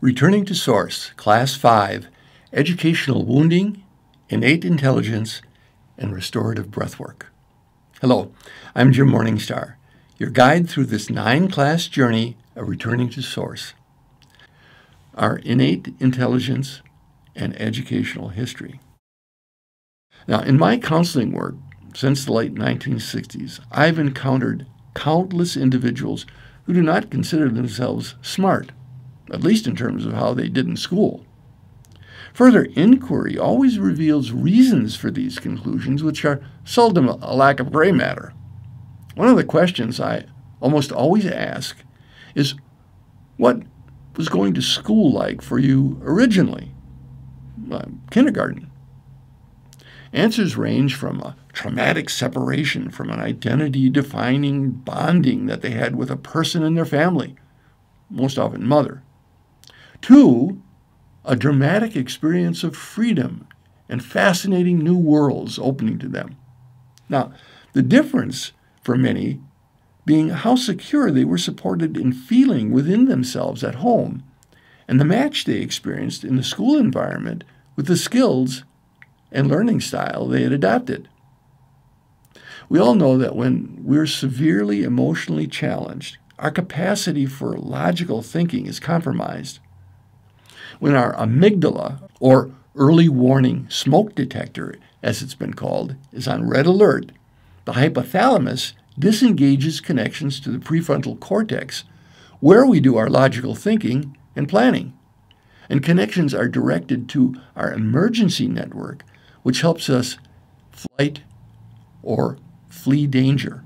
Returning to Source, Class 5 Educational Wounding, Innate Intelligence, and Restorative Breathwork. Hello, I'm Jim Morningstar, your guide through this nine class journey of returning to Source. Our innate intelligence and educational history. Now, in my counseling work since the late 1960s, I've encountered countless individuals who do not consider themselves smart, at least in terms of how they did in school. Further inquiry always reveals reasons for these conclusions, which are seldom a lack of gray matter. One of the questions I almost always ask is what was going to school like for you originally? Uh, kindergarten. Answers range from a traumatic separation from an identity defining bonding that they had with a person in their family, most often mother, to a dramatic experience of freedom and fascinating new worlds opening to them. Now, the difference for many being how secure they were supported in feeling within themselves at home, and the match they experienced in the school environment with the skills and learning style they had adopted. We all know that when we're severely emotionally challenged, our capacity for logical thinking is compromised. When our amygdala, or early warning smoke detector, as it's been called, is on red alert, the hypothalamus disengages connections to the prefrontal cortex, where we do our logical thinking and planning. And connections are directed to our emergency network, which helps us flight or flee danger.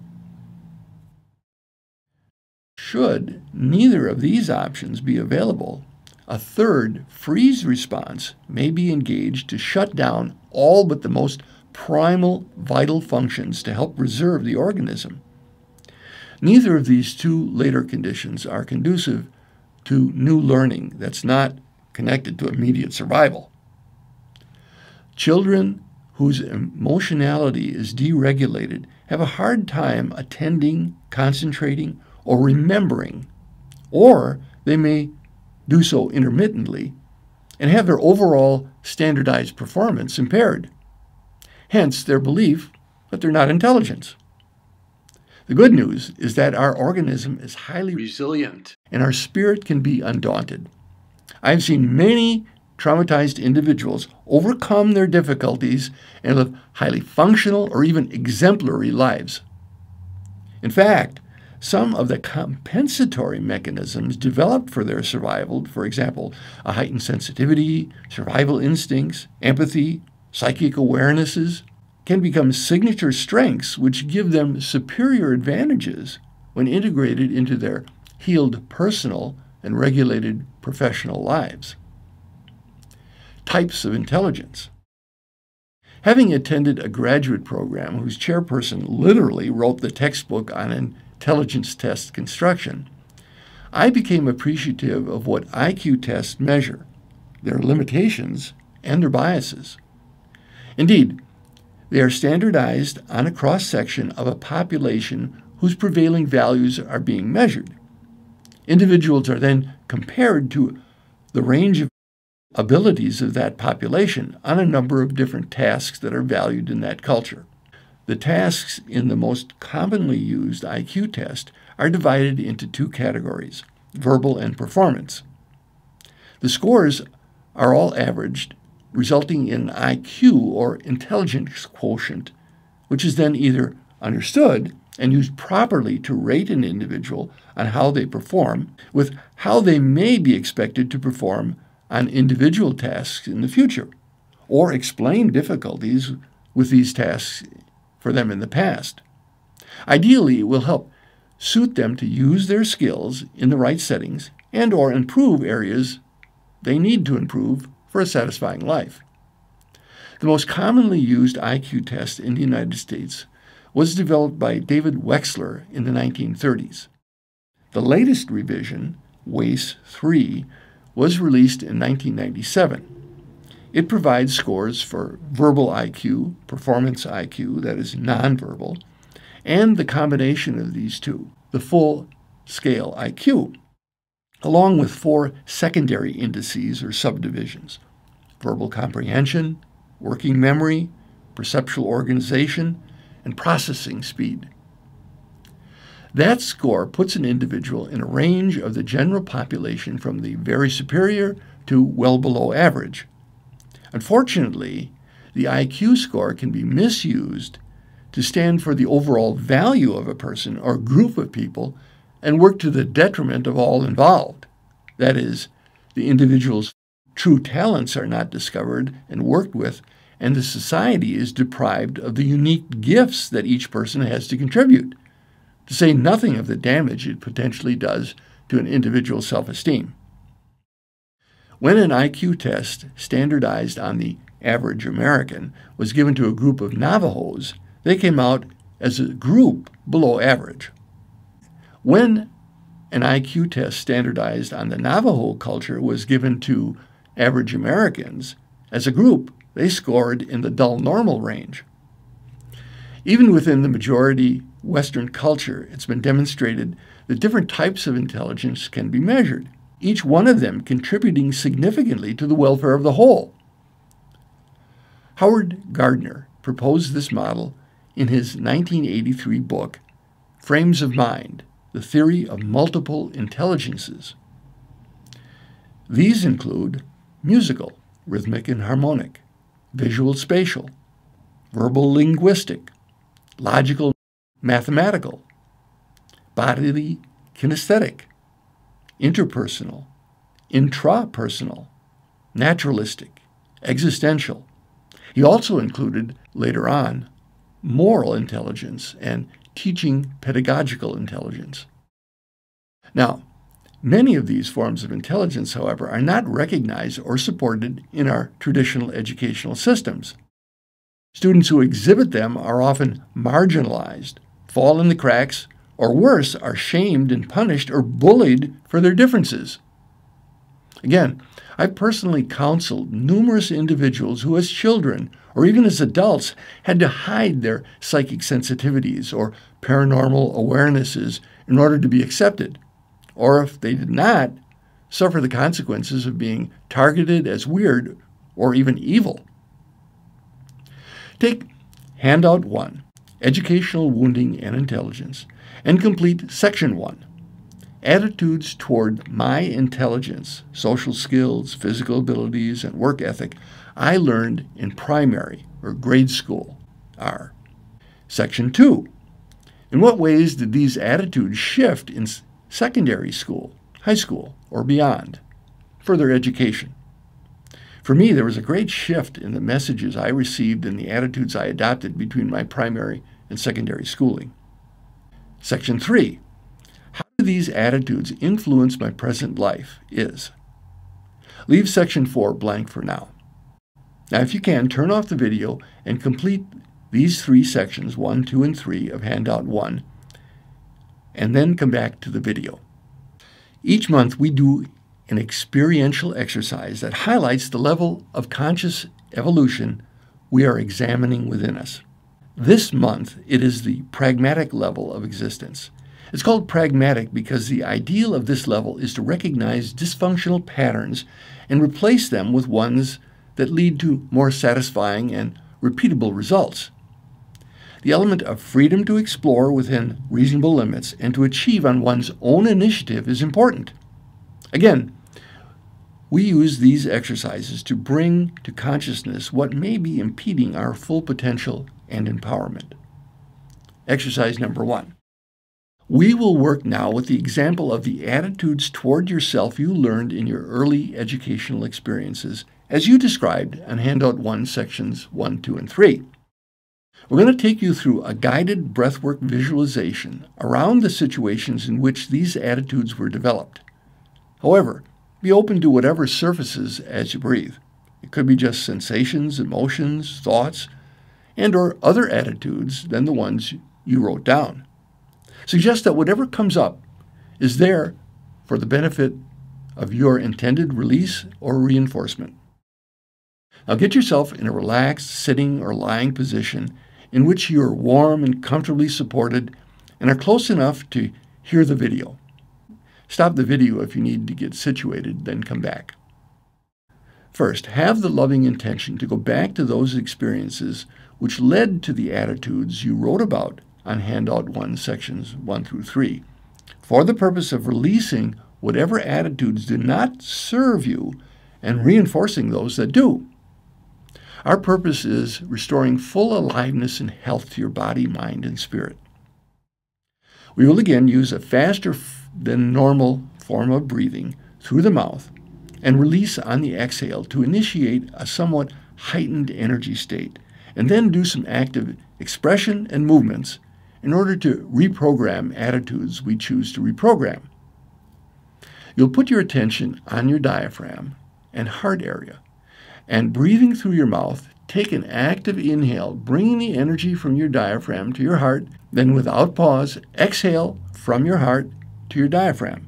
Should neither of these options be available, a third freeze response may be engaged to shut down all but the most primal vital functions to help preserve the organism. Neither of these two later conditions are conducive to new learning that's not connected to immediate survival. Children whose emotionality is deregulated have a hard time attending, concentrating, or remembering, or they may do so intermittently and have their overall standardized performance impaired. Hence, their belief that they're not intelligent. The good news is that our organism is highly resilient and our spirit can be undaunted. I've seen many traumatized individuals overcome their difficulties and live highly functional or even exemplary lives. In fact, some of the compensatory mechanisms developed for their survival, for example, a heightened sensitivity, survival instincts, empathy, psychic awarenesses, can become signature strengths which give them superior advantages when integrated into their healed personal and regulated professional lives types of intelligence. Having attended a graduate program whose chairperson literally wrote the textbook on intelligence test construction, I became appreciative of what IQ tests measure, their limitations, and their biases. Indeed, they are standardized on a cross section of a population whose prevailing values are being measured. Individuals are then compared to the range of abilities of that population on a number of different tasks that are valued in that culture. The tasks in the most commonly used IQ test are divided into two categories verbal and performance. The scores are all averaged, resulting in an IQ or intelligence quotient, which is then either understood and used properly to rate an individual on how they perform, with how they may be expected to perform on individual tasks in the future, or explain difficulties with these tasks for them in the past. Ideally, it will help suit them to use their skills in the right settings and or improve areas they need to improve for a satisfying life. The most commonly used IQ test in the United States was developed by David Wechsler in the 1930s. The latest revision, WAIS 3, was released in 1997. It provides scores for verbal IQ, performance IQ, that is nonverbal, and the combination of these two, the full scale IQ. along with four secondary indices or subdivisions verbal comprehension, working memory, perceptual organization, and processing speed. That score puts an individual in a range of the general population from the very superior to well below average. Unfortunately, the IQ score can be misused to stand for the overall value of a person or group of people and work to the detriment of all involved. That is, the individual's true talents are not discovered and worked with, and the society is deprived of the unique gifts that each person has to contribute, to say nothing of the damage it potentially does to an individual's self esteem. When an IQ test standardized on the average American was given to a group of Navajos, they came out as a group below average. When an IQ test standardized on the Navajo culture was given to average Americans, as a group, they scored in the dull normal range. Even within the majority Western culture, it's been demonstrated that different types of intelligence can be measured, each one of them contributing significantly to the welfare of the whole. Howard Gardner proposed this model in his 1983 book, Frames of Mind The Theory of Multiple Intelligences. These include musical, rhythmic and harmonic, visual spatial, verbal linguistic, logical mathematical, bodily kinesthetic, interpersonal, intrapersonal, naturalistic, existential. He also included, later on, moral intelligence and teaching pedagogical intelligence. Now, many of these forms of intelligence, however, are not recognized or supported in our traditional educational systems. Students who exhibit them are often marginalized, fall in the cracks, or worse, are shamed and punished or bullied for their differences. Again, I've personally counseled numerous individuals who, as children or even as adults, had to hide their psychic sensitivities or paranormal awarenesses in order to be accepted, or if they did not, suffer the consequences of being targeted as weird or even evil. Take Handout 1 Educational Wounding and Intelligence and complete Section 1 Attitudes toward my intelligence, social skills, physical abilities, and work ethic I learned in primary or grade school are. Section 2 In what ways did these attitudes shift in secondary school, high school, or beyond? Further education. For me, there was a great shift in the messages I received and the attitudes I adopted between my primary and secondary schooling. Section 3 How do these attitudes influence my present life? Is. Leave Section 4 blank for now. Now, if you can, turn off the video and complete these three sections 1, 2, and 3 of Handout 1, and then come back to the video. Each month, we do an experiential exercise that highlights the level of conscious evolution we are examining within us. This month, it is the pragmatic level of existence. It's called pragmatic because the ideal of this level is to recognize dysfunctional patterns and replace them with ones that lead to more satisfying and repeatable results. The element of freedom to explore within reasonable limits and to achieve on one's own initiative is important. Again, we use these exercises to bring to consciousness what may be impeding our full potential and empowerment. Exercise number one. We will work now with the example of the attitudes toward yourself you learned in your early educational experiences, as you described on Handout 1, Sections 1, 2, and 3. We're going to take you through a guided breathwork visualization around the situations in which these attitudes were developed. However, be open to whatever surfaces as you breathe. It could be just sensations, emotions, thoughts, and or other attitudes than the ones you wrote down. Suggest that whatever comes up is there for the benefit of your intended release or reinforcement. Now get yourself in a relaxed sitting or lying position in which you are warm and comfortably supported and are close enough to hear the video. Stop the video if you need to get situated, then come back. First, have the loving intention to go back to those experiences which led to the attitudes you wrote about on Handout 1, sections 1 through 3, for the purpose of releasing whatever attitudes do not serve you and reinforcing those that do. Our purpose is restoring full aliveness and health to your body, mind, and spirit. We will again use a faster than normal form of breathing through the mouth and release on the exhale to initiate a somewhat heightened energy state, and then do some active expression and movements in order to reprogram attitudes we choose to reprogram. You'll put your attention on your diaphragm and heart area, and breathing through your mouth, take an active inhale, bringing the energy from your diaphragm to your heart, then without pause, exhale from your heart to your diaphragm,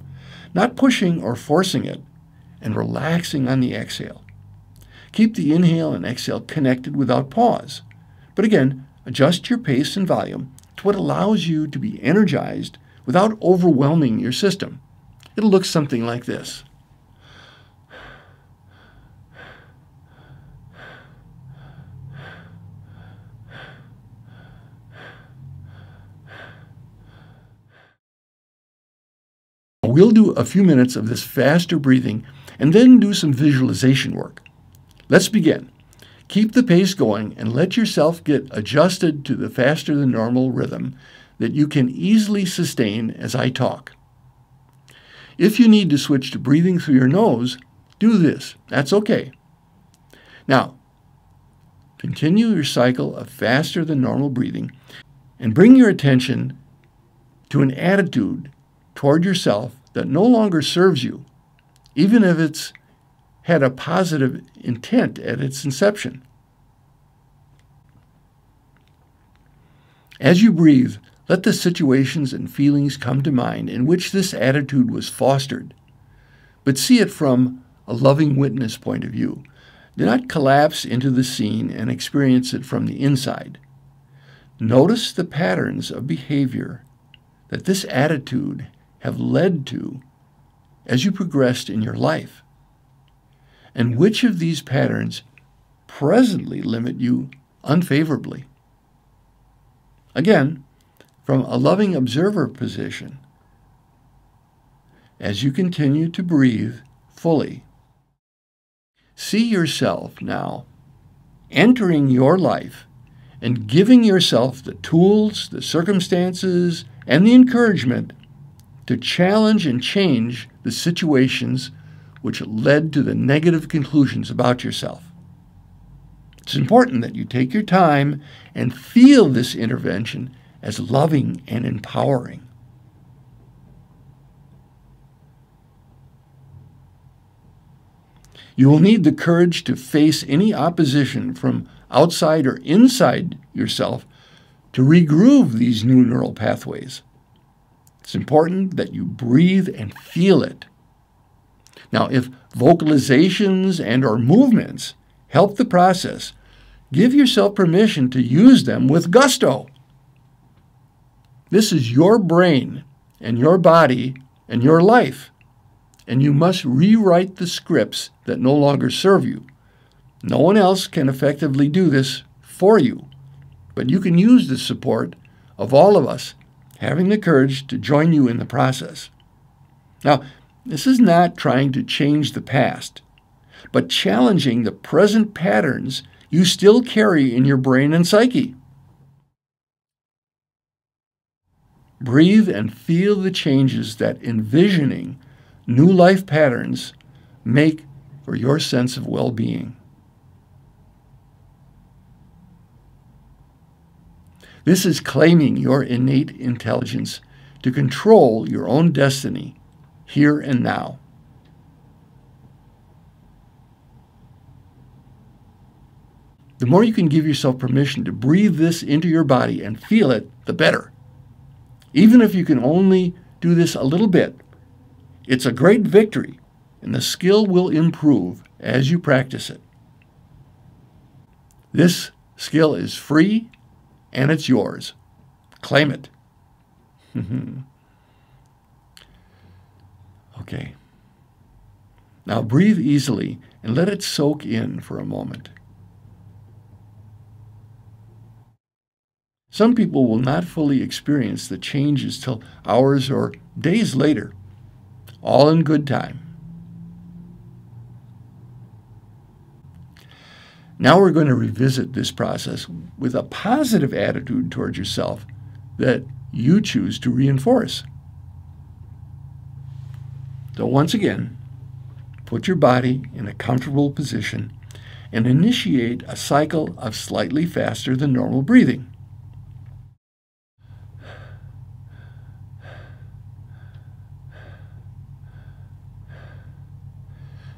not pushing or forcing it, and relaxing on the exhale. Keep the inhale and exhale connected without pause. But again, adjust your pace and volume to what allows you to be energized without overwhelming your system. It'll look something like this. We'll do a few minutes of this faster breathing and then do some visualization work. Let's begin. Keep the pace going and let yourself get adjusted to the faster than normal rhythm that you can easily sustain as I talk. If you need to switch to breathing through your nose, do this. That's okay. Now, continue your cycle of faster than normal breathing and bring your attention to an attitude toward yourself that no longer serves you, even if it's had a positive intent at its inception. As you breathe, let the situations and feelings come to mind in which this attitude was fostered, but see it from a loving witness point of view. Do not collapse into the scene and experience it from the inside. Notice the patterns of behavior that this attitude have led to as you progressed in your life? And which of these patterns presently limit you unfavorably? Again, from a loving observer position, as you continue to breathe fully, see yourself now entering your life and giving yourself the tools, the circumstances, and the encouragement to challenge and change the situations which led to the negative conclusions about yourself. It's important that you take your time and feel this intervention as loving and empowering. You will need the courage to face any opposition from outside or inside yourself to regroove these new neural pathways. It's important that you breathe and feel it. Now, if vocalizations and or movements help the process, give yourself permission to use them with gusto. This is your brain and your body and your life, and you must rewrite the scripts that no longer serve you. No one else can effectively do this for you, but you can use the support of all of us having the courage to join you in the process. Now, this is not trying to change the past, but challenging the present patterns you still carry in your brain and psyche. Breathe and feel the changes that envisioning new life patterns make for your sense of well being. This is claiming your innate intelligence to control your own destiny here and now. The more you can give yourself permission to breathe this into your body and feel it, the better. Even if you can only do this a little bit, it's a great victory, and the skill will improve as you practice it. This skill is free and it's yours. Claim it. Now breathe easily and let it soak in for a moment. Some people will not fully experience the changes till hours or days later, all in good time. Now we're going to revisit this process with a positive attitude towards yourself that you choose to reinforce. So, once again, put your body in a comfortable position and initiate a cycle of slightly faster than normal breathing.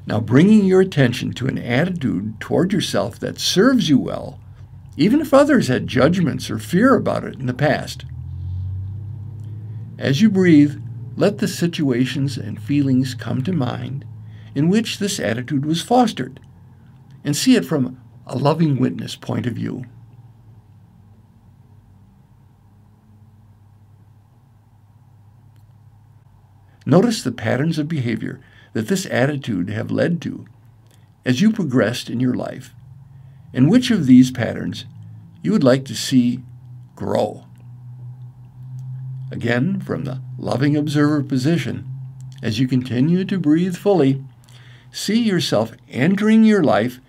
Now, bringing your attention to an attitude toward yourself that serves you well, even if others had judgments or fear about it in the past. As you breathe, let the situations and feelings come to mind in which this attitude was fostered and see it from a loving witness point of view. Notice the patterns of behavior that this attitude have led to as you progressed in your life, and which of these patterns you would like to see grow. Again, from the loving observer position, as you continue to breathe fully, see yourself entering your life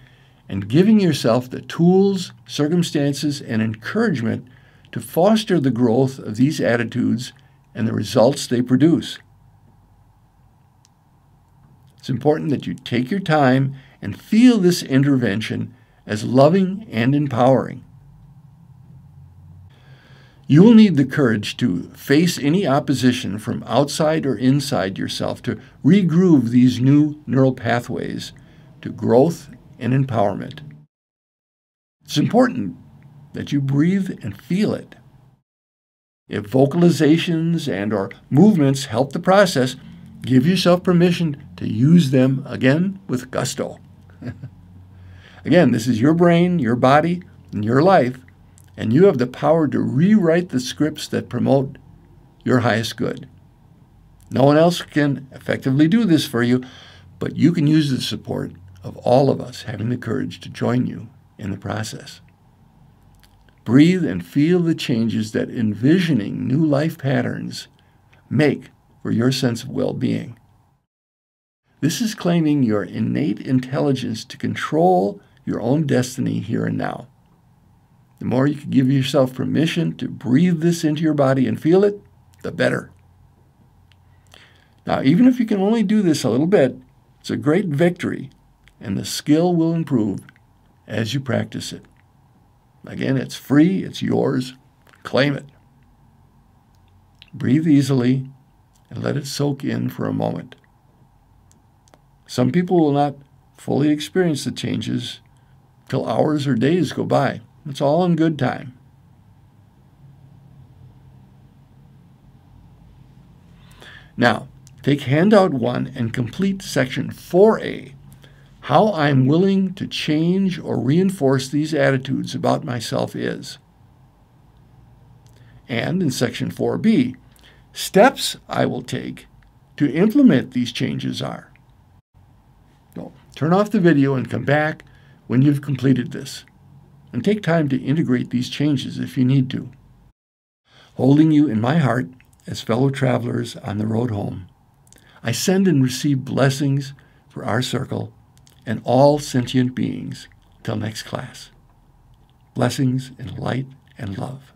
and giving yourself the tools, circumstances, and encouragement to foster the growth of these attitudes and the results they produce. It's important that you take your time and feel this intervention as loving and empowering. You will need the courage to face any opposition from outside or inside yourself to regroove these new neural pathways to growth and empowerment. It's important that you breathe and feel it. If vocalizations and or movements help the process, Give yourself permission to use them again with gusto. again, this is your brain, your body, and your life, and you have the power to rewrite the scripts that promote your highest good. No one else can effectively do this for you, but you can use the support of all of us having the courage to join you in the process. Breathe and feel the changes that envisioning new life patterns make for your sense of well being. This is claiming your innate intelligence to control your own destiny here and now. The more you can give yourself permission to breathe this into your body and feel it, the better. Now, even if you can only do this a little bit, it's a great victory, and the skill will improve as you practice it. Again, it's free, it's yours. Claim it. Breathe easily and let it soak in for a moment. Some people will not fully experience the changes till hours or days go by. It's all in good time. Now, take handout 1 and complete section 4a How I'm willing to change or reinforce these attitudes about myself is. And in section 4b, steps I will take to implement these changes are. So turn off the video and come back when you've completed this. And take time to integrate these changes if you need to. Holding you in my heart as fellow travelers on the road home, I send and receive blessings for our circle and all sentient beings till next class. Blessings in light and love.